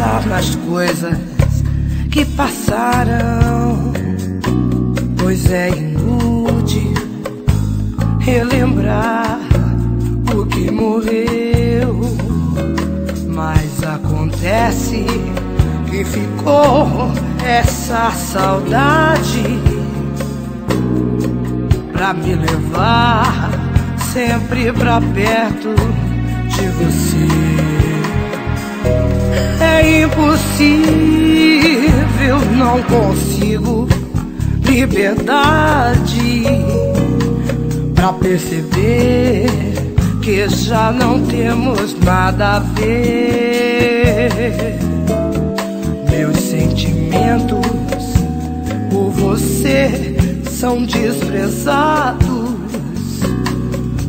nas coisas que passaram, pois é inútil relembrar o que morreu. Mas acontece que ficou essa saudade pra me levar sempre pra perto de você. É impossível, não consigo liberdade pra perceber que já não temos nada a ver. Meus sentimentos por você são desprezados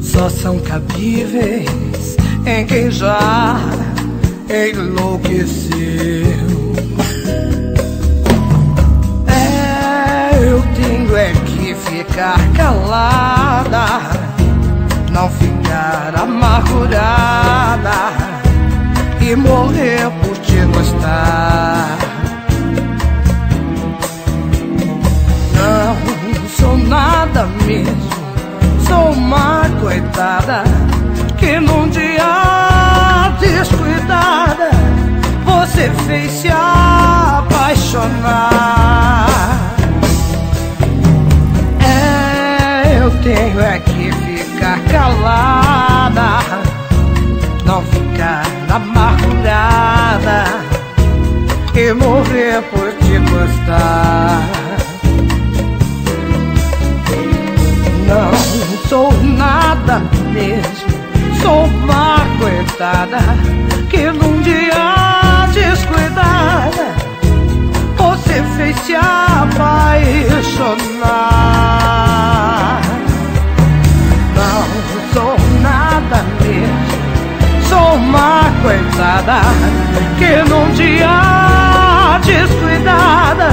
só são cabíveis em quem já enlouqueceu. É, eu tenho é que ficar calada, não ficar amargurada e morrer por te gostar. Não sou nada mesmo sou uma coitada que num dia tenho é que ficar calada, não ficar amargurada e morrer por te gostar. Não sou nada mesmo, sou uma coitada que num dia descuidada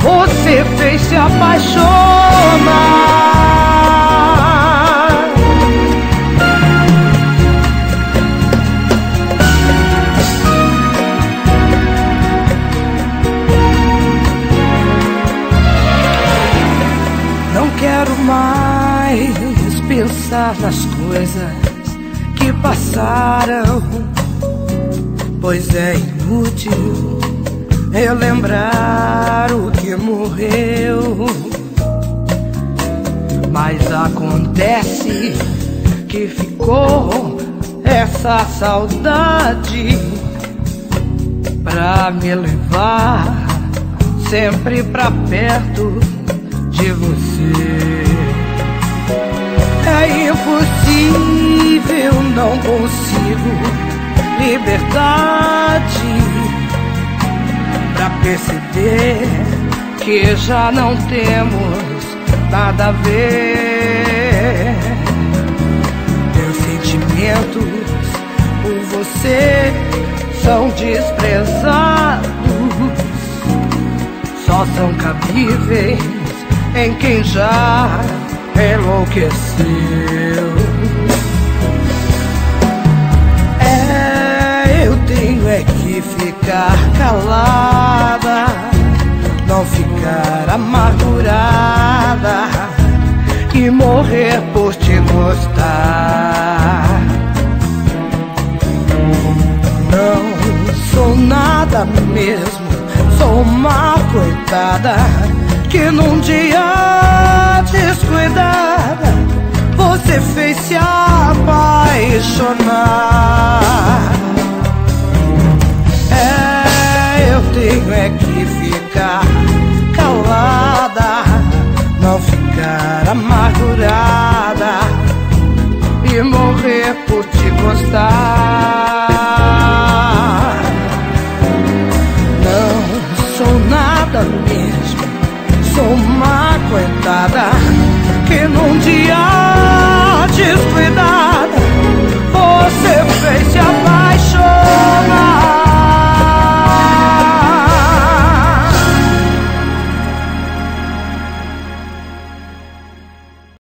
você fez se apaixonar. quero mais pensar nas coisas que passaram, pois é inútil relembrar o que morreu. Mas acontece que ficou essa saudade pra me levar sempre pra perto de você. É impossível, não consigo liberdade pra perceber que já não temos nada a ver. Meus sentimentos por você são desprezados, só são cabíveis em quem já enlouqueceu. E morrer por te gostar. Não sou nada mesmo, sou uma coitada que num dia descuidada você fez se apaixonar. Amargurada e morrer por te gostar. Não sou nada mesmo sou uma coitada